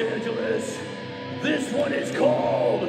Angeles. This one is called